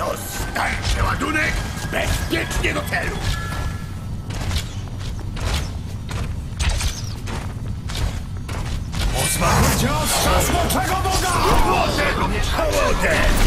Dostańcie ładunek bezpiecznie do celu! Pozwólcie ostrza smoczego boga! Hołodę! Hołodę!